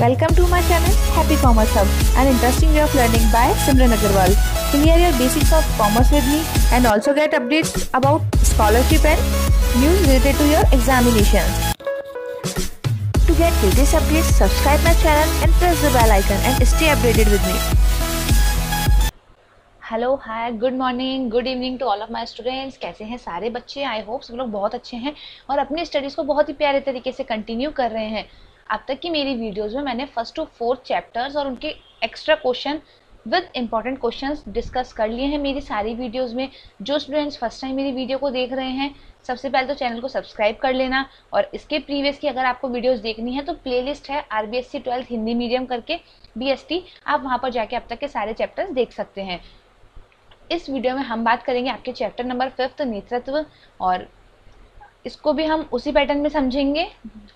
Welcome to my channel Happy Commerce Hub, an interesting way of learning by Simran Agarwal. Clear your basics of commerce with me and also get updates about scholarship and news related to your examinations. To get latest updates, subscribe my channel and press the bell icon and stay updated with me. Hello hi good morning good evening to all of my students कैसे हैं सारे बच्चे I hope सब लोग बहुत अच्छे हैं और अपनी स्टडीज़ को बहुत ही प्यारे तरीके से कंटिन्यू कर रहे हैं अब तक की मेरी वीडियोस में मैंने फ़र्स्ट टू फोर्थ चैप्टर्स और उनके extra question with important questions discuss कर लिए हैं मेरी सारी वीडियोस में। जो स्टूडेंट्स फ़र्स्ट टाइम मेरी वीडियो को देख रहे हैं, सबसे पहले तो चैनल को सब्सक्राइब कर लेना और इसके प्रीवियस की अगर आपको वीडियोस देखनी है तो प्लेलिस्ट है R B S C twelfth Hindi medium करके बी एस टी आप वहाँ पर जाके अब तक के सारे चैप्टर्स देख सकते हैं। इस वीडियो में हम बात करेंगे आपके चैप्टर नंबर फिफ्थ नेतृत्व और इसको भी हम उसी पैटर्न में समझेंगे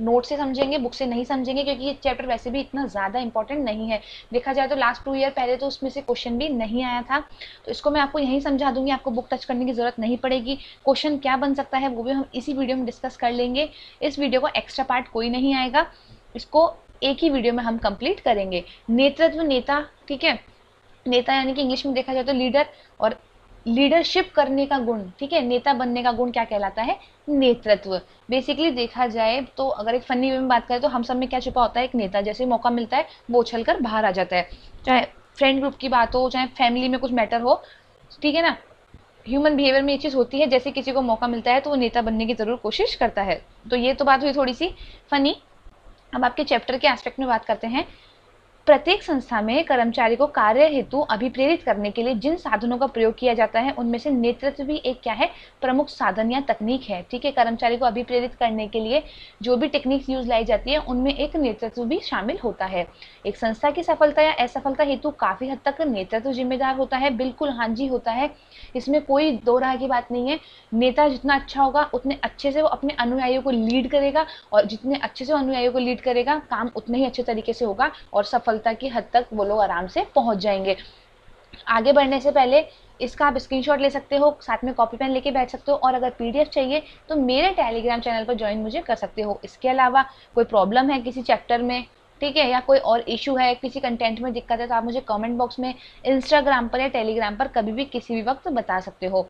नोट से समझेंगे बुक से नहीं समझेंगे, क्योंकि ये चैप्टर वैसे भी इतना ज़्यादा इंपॉर्टेंट नहीं है। देखा जाए तो लास्ट टू ईयर पहले तो उसमें से क्वेश्चन भी नहीं आया था। तो इसको मैं आपको यहीं समझा दूँगी, आपको बुक टच करने की ज़रूरत नहीं पड़ेगी। क्वेश्चन क्या बन सकता है, वो भी हम इसी वीडियो में डिस्कस कर लेंगे। इस वीडियो को एक्स्ट्रा पार्ट कोई नहीं आएगा। इसको एक ही वीडियो में हम कंप्लीट करेंगे। नेतृत्व नेता, ठीक है? नेता यानी कि इंग्लिश में देखा जाए तो लीडर और लीडरशिप करने का गुण, ठीक है? नेता बनने का गुण क्या कहलाता है? नेतृत्व। बेसिकली देखा जाए तो अगर एक फनी वे में बात करें तो हम सब में क्या छुपा होता है? एक नेता। जैसे मौका मिलता है, वो उछल कर बाहर आ जाता है। चाहे फ्रेंड ग्रुप की बात हो, चाहे फैमिली में कुछ मैटर हो, ठीक है ना? ह्यूमन बिहेवियर में ये चीज़ होती है, जैसे किसी को मौका मिलता है तो वो नेता बनने की ज़रूर कोशिश करता है। तो ये तो बात हुई थोड़ी सी फनी अब आपके चैप्टर के एस्पेक्ट में बात करते हैं। प्रत्येक संस्था में कर्मचारी को कार्य हेतु अभिप्रेरित करने के लिए जिन साधनों का प्रयोग किया जाता है, उनमें से नेतृत्व भी एक क्या है? प्रमुख साधन या तकनीक है, ठीक है? कर्मचारी को अभिप्रेरित करने के लिए जो भी टेक्निक्स यूज़ लाई जाती है, उनमें एक नेतृत्व भी शामिल होता है। एक संस्था की सफलता या असफलता हेतु काफ़ी हद तक नेतृत्व जिम्मेदार होता है, बिल्कुल हाँ जी होता है। इसमें कोई दो राह की बात नहीं है। नेता जितना अच्छा होगा, उतने अच्छे से वो अपने अनुयायियों को लीड करेगा और जितने अच्छे से अनुयायियों को लीड करेगा, काम उतने ही अच्छे तरीके से होगा और सफलता की हद तक वो लोग आराम से पहुँच जाएँगे। आगे बढ़ने से पहले इसका आप स्क्रीनशॉट ले सकते हो, साथ में कॉपी पेन लेके बैठ सकते हो और अगर पीडीएफ चाहिए तो मेरे टेलीग्राम चैनल पर ज्वाइन मुझे कर सकते हो। इसके अलावा कोई प्रॉब्लम है किसी चैप्टर में, ठीक है, या कोई और इशू है, किसी कंटेंट में दिक्कत है तो आप मुझे कमेंट बॉक्स में इंस्टाग्राम पर या टेलीग्राम पर कभी भी किसी भी वक्त बता सकते हो।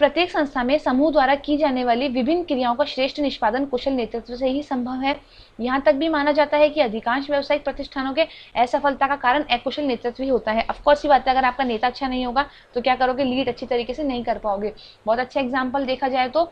प्रत्येक संस्था में समूह द्वारा की जाने वाली विभिन्न क्रियाओं का श्रेष्ठ निष्पादन कुशल नेतृत्व से ही संभव है। यहाँ तक भी माना जाता है कि अधिकांश व्यावसायिक प्रतिष्ठानों के असफलता का कारण अकुशल नेतृत्व ही होता है। अफकोर्स ही बात है, अगर आपका नेता अच्छा नहीं होगा तो क्या करोगे? लीड अच्छी तरीके से नहीं कर पाओगे। बहुत अच्छा एग्ज़ाम्पल देखा जाए तो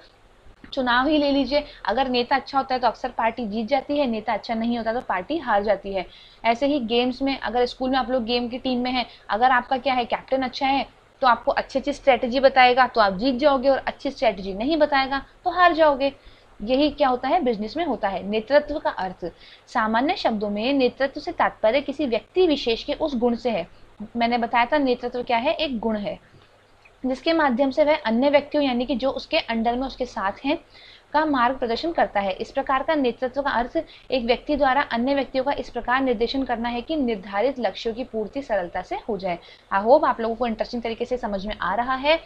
चुनाव ही ले लीजिए। अगर नेता अच्छा होता है तो अक्सर पार्टी जीत जाती है, नेता अच्छा नहीं होता तो पार्टी हार जाती है। ऐसे ही गेम्स में, अगर स्कूल में आप लोग गेम की टीम में हैं, अगर आपका क्या है कैप्टन अच्छा है तो आपको अच्छी अच्छी स्ट्रैटेजी बताएगा तो आप जीत जाओगे और अच्छी स्ट्रेटजी नहीं बताएगा तो हार जाओगे। यही क्या होता है? बिज़नेस में होता है। नेतृत्व का अर्थ। सामान्य शब्दों में नेतृत्व से तात्पर्य किसी व्यक्ति विशेष के उस गुण से है। मैंने बताया था नेतृत्व क्या है? एक गुण है। जिसके माध्यम से वह अन्य व्यक्तियों, यानी कि जो उसके अंडर में, उसके साथ हैं का मार्ग प्रदर्शन करता है। इस प्रकार का नेतृत्व का अर्थ एक व्यक्ति द्वारा अन्य व्यक्तियों का इस प्रकार निर्देशन करना है कि निर्धारित लक्ष्यों की पूर्ति सरलता से हो जाए। आई होप आप लोगों को इंटरेस्टिंग तरीके से समझ में आ रहा है।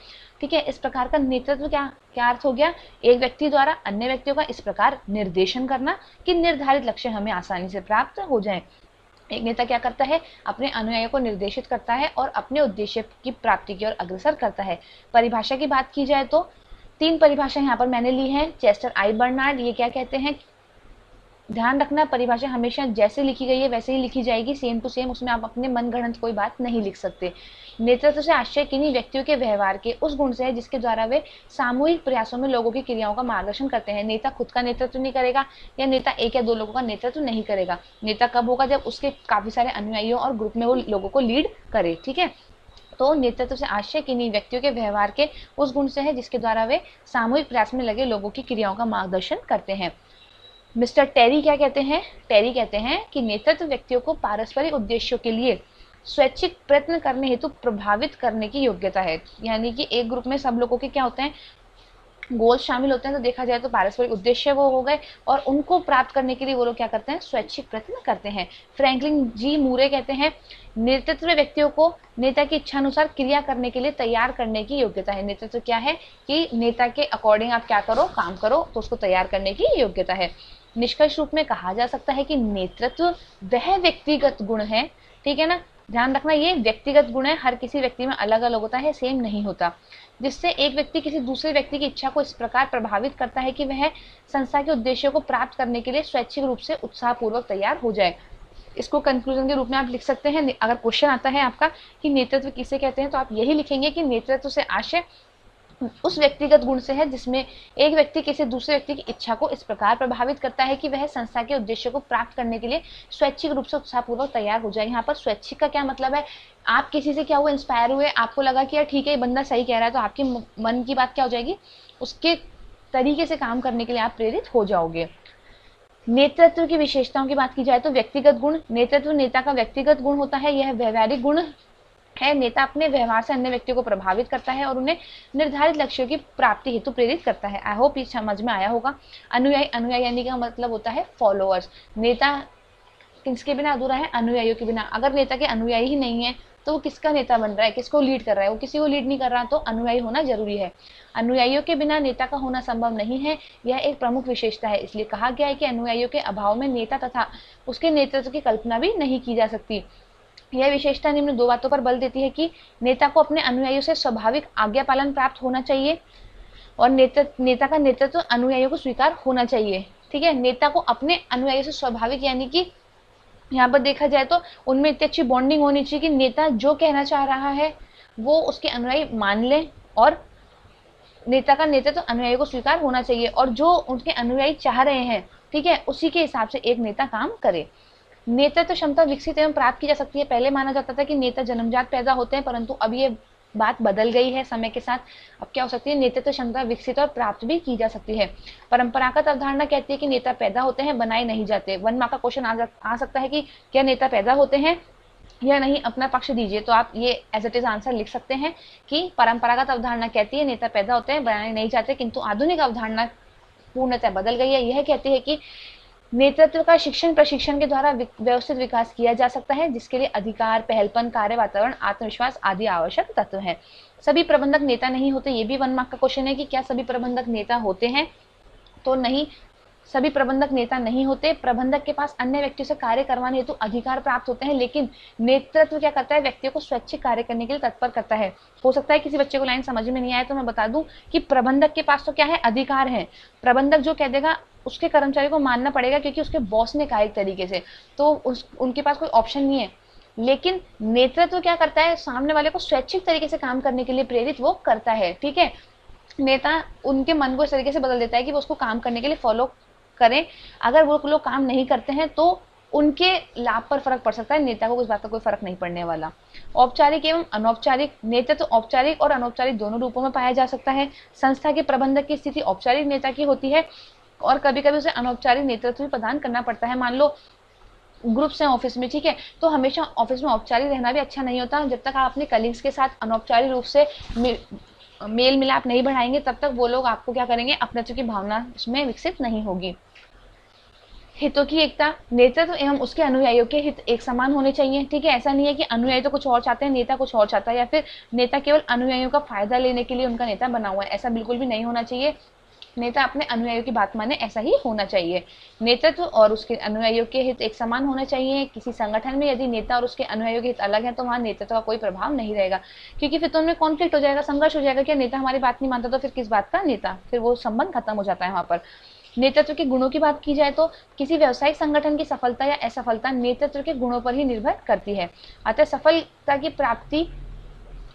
ठीक है, इस प्रकार का नेतृत्व क्या क्या अर्थ हो गया? एक व्यक्ति द्वारा अन्य व्यक्तियों का इस प्रकार निर्देशन करना कि निर्धारित लक्ष्य हमें आसानी से प्राप्त हो जाए। एक नेता क्या करता है? अपने अनुयायियों को निर्देशित करता है और अपने उद्देश्य की प्राप्ति की ओर अग्रसर करता है। परिभाषा की बात की जाए तो तीन परिभाषा यहाँ पर मैंने ली है, चेस्टर आई बर्नार्ड, ये क्या कहते हैं? ध्यान रखना, परिभाषा हमेशा जैसे लिखी गई है, वैसे ही लिखी जाएगी सेम टू सेम उसमें आप अपने मन गणत कोई बात नहीं लिख सकते। नेतृत्व से आश्चर्य किन्हीं व्यक्तियों के व्यवहार के उस गुण से है, जिसके द्वारा वे सामूहिक प्रयासों में लोगों की क्रियाओं का मार्गदर्शन करते हैं। नेता खुद का नेतृत्व नहीं करेगा, या नेता एक या दो लोगों का नेतृत्व नहीं करेगा। नेता कब होगा जब उसके काफ़ी सारे अनुयायियों और ग्रुप में वो लोगों को लीड करे, ठीक है? तो नेतृत्व से आशय किन्हीं व्यक्तियों के व्यवहार के उस गुण से है जिसके द्वारा वे सामूहिक प्रयास में लगे लोगों की क्रियाओं का मार्गदर्शन करते हैं। मिस्टर टेरी क्या कहते हैं? टेरी कहते हैं कि नेतृत्व व्यक्तियों को पारस्परिक उद्देश्यों के लिए स्वैच्छिक प्रयत्न करने हेतु प्रभावित करने की योग्यता है। यानी कि एक ग्रुप में सब लोगों के क्या होते हैं? गोल्स शामिल होते हैं तो देखा जाए तो पारस्परिक उद्देश्य वो हो गए और उनको प्राप्त करने के लिए वो लोग क्या करते हैं? स्वैच्छिक प्रयत्न करते हैं। फ्रैंकलिन जी मूरे कहते हैं, नेतृत्व व्यक्तियों को नेता की इच्छा अनुसार क्रिया करने के लिए तैयार करने की योग्यता है। नेतृत्व क्या है? कि नेता के अकॉर्डिंग आप क्या करो, काम करो तो उसको तैयार करने की योग्यता है। निष्कर्ष रूप में कहा जा सकता है कि नेतृत्व वह व्यक्तिगत गुण है, ठीक है ना? ध्यान रखना, ये व्यक्तिगत गुण है, हर किसी व्यक्ति में अलग अलग होता है सेम नहीं होता। जिससे एक व्यक्ति किसी दूसरे व्यक्ति की इच्छा को इस प्रकार प्रभावित करता है कि वह संस्था के उद्देश्यों को प्राप्त करने के लिए स्वैच्छिक रूप से उत्साहपूर्वक तैयार हो जाए। इसको कंक्लूजन के रूप में आप लिख सकते हैं। अगर क्वेश्चन आता है आपका कि नेतृत्व किसे कहते हैं तो आप यही लिखेंगे कि नेतृत्व से आशय उस व्यक्तिगत गुण से है जिसमें एक व्यक्ति किसी दूसरे व्यक्ति की इच्छा को इस प्रकार प्रभावित करता है कि वह संस्था के उद्देश्य को प्राप्त करने के लिए स्वैच्छिक रूप से उत्साहपूर्वक तैयार हो जाए। यहाँ पर स्वैच्छिक का क्या मतलब है? आप किसी से क्या हुआ इंस्पायर हुए, आपको लगा कि यार ठीक है, ये बंदा सही कह रहा है तो आपके मन की बात क्या हो जाएगी? उसके तरीके से काम करने के लिए आप प्रेरित हो जाओगे। नेतृत्व की विशेषताओं की बात की जाए तो व्यक्तिगत गुण, नेतृत्व नेता का व्यक्तिगत गुण होता है, यह व्यवहारिक गुण है, नेता अपने व्यवहार से अन्य व्यक्तियों को प्रभावित करता है और उन्हें निर्धारित लक्ष्यों की प्राप्ति हेतु प्रेरित करता है। आई होप ये समझ में आया होगा। अनुयायी अनुयायी यानी का मतलब होता है फॉलोअर्स नेता किसके बिना अधूरा है? अनुयायियों के बिना। अगर नेता के अनुयायी ही नहीं है तो वो किसका नेता बन रहा है? किसको लीड कर रहा है? वो किसी को लीड नहीं कर रहा तो अनुयायी होना ज़रूरी है। अनुयायियों के बिना नेता का होना संभव नहीं है। यह एक प्रमुख विशेषता है, इसलिए कहा गया है कि अनुयायियों के अभाव में नेता तथा उसके नेतृत्व की कल्पना भी नहीं की जा सकती। यह विशेषता निम्न दो बातों पर बल देती है कि नेता को अपने अनुयायियों से स्वाभाविक आज्ञा पालन प्राप्त होना चाहिए और नेता नेता का नेतृत्व तो अनुयायियों को स्वीकार होना चाहिए। ठीक है? नेता को अपने अनुयायियों से स्वाभाविक, यानी कि यहाँ पर देखा जाए तो उनमें इतनी अच्छी बॉन्डिंग होनी चाहिए कि नेता जो कहना चाह रहा है, वो उसके अनुयायी मान लें और नेता का नेतृत्व तो अनुयायी को स्वीकार होना चाहिए और जो उनके अनुयायी चाह रहे हैं, ठीक है? उसी के हिसाब से एक नेता काम करे। नेतृत्व क्षमता विकसित एवं प्राप्त की जा सकती है। पहले माना जाता था कि नेता जन्मजात पैदा होते हैं परंतु अब ये बात बदल गई है समय के साथ। अब क्या हो सकती है? नेतृत्व क्षमता विकसित और प्राप्त भी की जा सकती है। परंपरागत अवधारणा कहती है कि नेता पैदा होते हैं बनाए नहीं जाते। वन मार्क का क्वेश्चन आ, आ सकता है कि क्या नेता पैदा होते हैं या नहीं? अपना पक्ष दीजिए। तो आप ये एज इट इज़ आंसर लिख सकते हैं कि परंपरागत अवधारणा कहती है नेता पैदा होते हैं बनाए नहीं जाते किंतु आधुनिक अवधारणा पूर्णतः बदल गई है। यह कहती है कि नेतृत्व का शिक्षण प्रशिक्षण के द्वारा व्यवस्थित विकास किया जा सकता है, जिसके लिए अधिकार, पहलपन, कार्य, वातावरण, आत्मविश्वास आदि आवश्यक तत्व है। सभी प्रबंधक नेता नहीं होते, ये भी वन मार्क का क्वेश्चन है कि क्या सभी प्रबंधक नेता होते हैं? तो नहीं, सभी प्रबंधक नेता नहीं होते, प्रबंधक के पास अन्य व्यक्तियों से कार्य करवाने हेतु अधिकार प्राप्त होते हैं, लेकिन नेतृत्व क्या करता है? व्यक्तियों को स्वैच्छिक कार्य करने के लिए तत्पर करता है। हो सकता है किसी बच्चे को लाइन समझ में नहीं आए तो मैं बता दूँ कि प्रबंधक के पास तो क्या है? अधिकार है। प्रबंधक जो कह देगा उसके कर्मचारी को मानना पड़ेगा क्योंकि उसके बॉस ने कहा एक तरीके से। तो उस, उनके पास कोई ऑप्शन नहीं है। लेकिन नेतृत्व तो क्या करता है? सामने वाले को स्वैच्छिक तरीके से काम करने के लिए प्रेरित वो करता है, ठीक है? नेता उनके मन को इस तरीके से बदल देता है कि वो उसको काम करने के लिए फॉलो करें। अगर वो लोग काम नहीं करते हैं तो उनके लाभ पर फ़र्क पड़ सकता है। नेता को इस बात का कोई फ़र्क नहीं पड़ने वाला। औपचारिक एवं अनौपचारिक, नेतृत्व तो औपचारिक और अनौपचारिक दोनों रूपों में पाया जा सकता है। संस्था के प्रबंधक की स्थिति औपचारिक नेता की होती है। और कभी कभी उसे अनौपचारिक नेतृत्व भी प्रदान करना पड़ता है। मान लो ग्रुप्स हैं ऑफ़िस में, ठीक है? तो हमेशा ऑफ़िस में औपचारिक रहना भी अच्छा नहीं होता। जब तक आप अपने कलीग्स के साथ अनौपचारिक रूप से मेल मिलाप नहीं बढ़ाएँगे, तब तक वो लोग आपको क्या करेंगे? अपने की भावना उसमें विकसित नहीं होगी। हितों की एकता, नेतृत्व तो एवं उसके अनुयायियों के हित एक समान होने चाहिए, ठीक है? ऐसा नहीं है कि अनुयायी तो कुछ और चाहते हैं, नेता कुछ और चाहता है, या फिर नेता केवल अनुयायियों का फ़ायदा लेने के लिए उनका नेता बना हुआ है। ऐसा बिल्कुल भी नहीं होना चाहिए। नेता अपने अनुयायियों की बात माने, ऐसा ही होना चाहिए। नेतृत्व और उसके अनुयायियों के हित एक समान होना चाहिए। किसी संगठन में यदि नेता और उसके अनुयायियों के हित अलग है तो वहाँ नेतृत्व का कोई प्रभाव नहीं रहेगा। क्योंकि फिर तो उनमें कॉन्फ्लिक्ट हो जाएगा, संघर्ष हो जाएगा, कि नेता हमारी बात नहीं मानता तो फिर किस बात का नेता? फिर वो संबंध खत्म हो जाता है वहाँ पर। नेतृत्व के गुणों की बात की जाए तो किसी व्यवसायिक संगठन की सफलता या असफलता नेतृत्व के गुणों पर ही निर्भर करती है। अतः सफलता की प्राप्ति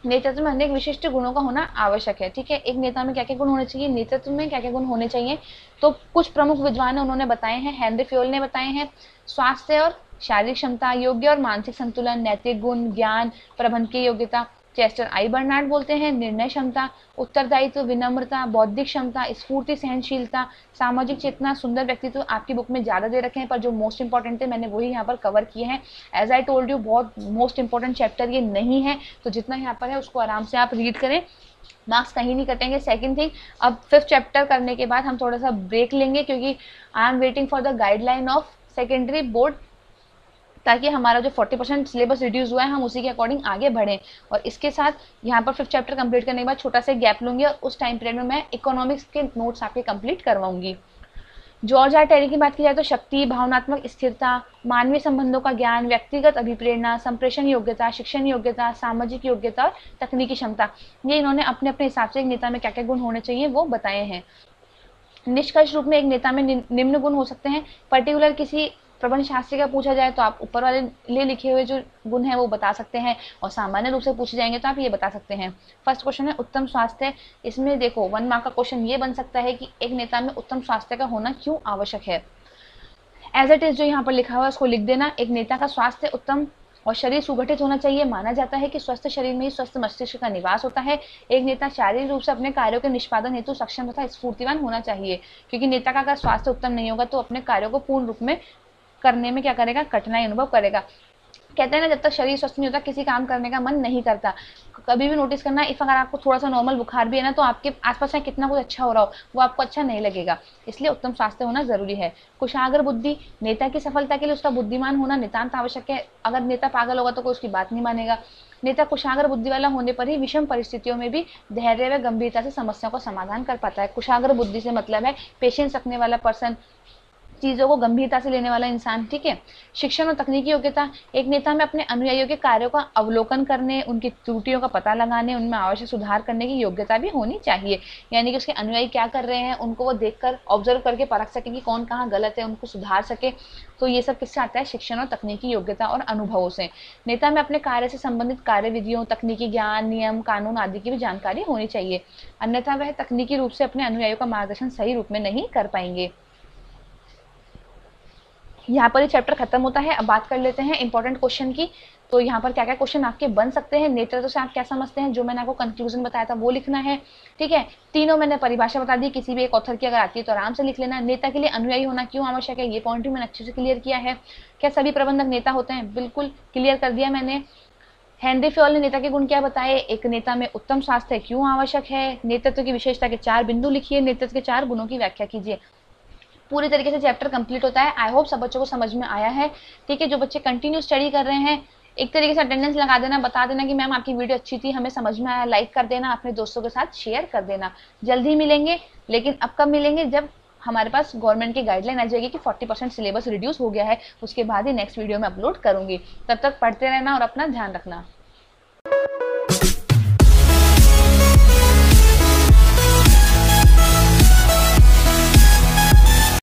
नेतृत्व में अनेक विशिष्ट गुणों का होना आवश्यक है, ठीक है? एक नेता में क्या क्या गुण होने चाहिए? नेतृत्व में क्या क्या गुण होने चाहिए? तो कुछ प्रमुख विद्वान उन्होंने बताए हैं। हेनरी फ्योल ने बताए हैं। स्वास्थ्य और शारीरिक क्षमता योग्य और मानसिक संतुलन, नैतिक गुण, ज्ञान प्रबंध की योग्यता चेस्टर आई बर्नार्ड बोलते हैं, निर्णय क्षमता, उत्तरदायित्व, विनम्रता, बौद्धिक क्षमता, स्फूर्ति, सहनशीलता, सामाजिक चेतना, सुंदर व्यक्तित्व आपकी बुक में ज़्यादा दे रखे हैं, पर जो मोस्ट इंपॉर्टेंट थे मैंने वही यहाँ पर कवर किए हैं। एज आई टोल्ड यू बहुत मोस्ट इंपॉर्टेंट चैप्टर ये नहीं है तो जितना यहाँ पर है, उसको आराम से आप रीड करें। मार्क्स कहीं नहीं कटेंगे। सेकंड थिंग अब फिफ्थ चैप्टर करने के बाद हम थोड़ा सा ब्रेक लेंगे, क्योंकि I am waiting for the guideline of secondary board ताकि हमारा जो 40 परसेंट सिलेबस रिड्यूस हुआ है, हम उसी के अकॉर्डिंग आगे बढ़ें। और इसके साथ यहाँ पर फिफ्थ चैप्टर कंप्लीट करने के बाद छोटा सा गैप लूँगी और उस टाइम पीरियड में मैं इकोनॉमिक्स के नोट्स आपके कंप्लीट करवाऊँगी। जॉर्ज आर टेरी की बात की जाए तो शक्ति, भावनात्मक स्थिरता, मानवीय संबंधों का ज्ञान, व्यक्तिगत अभिप्रेरणा, संप्रेषण योग्यता, शिक्षण योग्यता, सामाजिक योग्यता और तकनीकी क्षमता, ये इन्होंने अपने अपने हिसाब से एक नेता में क्या क्या गुण होने चाहिए वो बताए हैं। निष्कर्ष रूप में एक नेता में निम्न गुण हो सकते हैं। पर्टिकुलर किसी प्रबंध शास्त्री का पूछा जाए तो आप ऊपर वाले ले लिखे हुए जो गुण है वो बता सकते हैं और सामान्य रूप से पूछे जाएँगे तो आप ये बता सकते हैं। फ़र्स्ट क्वेश्चन है, उत्तम स्वास्थ्य। इसमें देखो वन मार्क का क्वेश्चन ये बन सकता है कि एक नेता में उत्तम स्वास्थ्य का होना क्यों आवश्यक है। एज इट इज़ जो यहाँ पर लिखा हुआ है, उसको लिख देना, एक नेता का स्वास्थ्य उत्तम और शरीर सुगठित होना चाहिए। माना जाता है कि स्वस्थ शरीर में ही स्वस्थ मस्तिष्क का निवास होता है। एक नेता शारीरिक रूप से अपने कार्यों के निष्पादन हेतु सक्षम तथा स्फूर्तिवान होना चाहिए। क्योंकि नेता का अगर स्वास्थ्य उत्तम नहीं होगा तो अपने कार्यों को पूर्ण रूप में करने में क्या करेगा? कठिनाई अनुभव करेगा। कहते हैं ना, जब तक शरीर स्वस्थ नहीं होता, किसी काम करने का मन नहीं करता। कभी भी नोटिस करना इफ़ अगर आपको थोड़ा सा नॉर्मल बुखार भी है ना तो आपके आसपास में कितना कुछ अच्छा हो रहा हो, वो आपको अच्छा नहीं लगेगा। इसलिए उत्तम स्वास्थ्य होना ज़रूरी है। कुशाग्र बुद्धि, नेता की सफलता के लिए उसका बुद्धिमान होना नितान्त आवश्यक है। अगर नेता पागल होगा तो कोई उसकी बात नहीं मानेगा। नेता कुशाग्र बुद्धि वाला होने पर ही विषम परिस्थितियों में भी धैर्य व गंभीरता से समस्या को समाधान कर पाता है। कुशाग्र बुद्धि से मतलब है पेशेंस रखने वाला पर्सन चीज़ों को गंभीरता से लेने वाला इंसान, ठीक है? शिक्षण और तकनीकी योग्यता, एक नेता में अपने अनुयायियों के कार्यों का अवलोकन करने, उनकी त्रुटियों का पता लगाने, उनमें आवश्यक सुधार करने की योग्यता भी होनी चाहिए। यानी कि उसके अनुयायी क्या कर रहे हैं, उनको वो देखकर ऑब्ज़र्व करके परख सके कि कौन कहाँ गलत है, उनको सुधार सके। तो ये सब किससे आता है? शिक्षण और तकनीकी योग्यता और अनुभवों से। नेता में अपने कार्य से संबंधित कार्य विधियों तकनीकी ज्ञान, नियम, कानून आदि की भी जानकारी होनी चाहिए। अन्यथा वह तकनीकी रूप से अपने अनुयायियों का मार्गदर्शन सही रूप में नहीं कर पाएँगे। यहाँ पर ये चैप्टर खत्म होता है, अब बात कर लेते हैं इंपॉर्टेंट क्वेश्चन की। तो यहाँ पर क्या क्या क्वेश्चन आपके बन सकते हैं? नेतृत्व से आप क्या समझते हैं? जो मैंने आपको कंक्लूजन बताया था, वो लिखना है। ठीक है? तीनों मैंने परिभाषा बता दी, किसी भी एक ऑथर की अगर आती है तो आराम से लिख लेना। नेता के लिए अनुयायी होना क्यों आवश्यक है? ये पॉइंट भी मैंने अच्छे से क्लियर किया है। क्या सभी प्रबंधक नेता होते हैं? बिल्कुल क्लियर कर दिया मैंने। हेनरी फ्योल ने नेता के गुण क्या बताए? एक नेता में उत्तम स्वास्थ्य क्यों आवश्यक है? नेतृत्व की विशेषता के चार बिंदु लिखिए। नेतृत्व के चार गुणों की व्याख्या कीजिए। पूरी तरीके से चैप्टर कंप्लीट होता है। आई होप सब बच्चों को समझ में आया है। ठीक है, जो बच्चे कंटिन्यू स्टडी कर रहे हैं, एक तरीके से अटेंडेंस लगा देना, बता देना कि मैम आपकी वीडियो अच्छी थी, हमें समझ में आया लाइक कर देना, अपने दोस्तों के साथ शेयर कर देना। जल्दी मिलेंगे, लेकिन अब कब मिलेंगे? जब हमारे पास गवर्नमेंट की गाइडलाइन आ जाएगी कि 40 परसेंट सिलेबस रिड्यूस हो गया है, उसके बाद ही नेक्स्ट वीडियो में अपलोड करूँगी। तब तक पढ़ते रहना और अपना ध्यान रखना।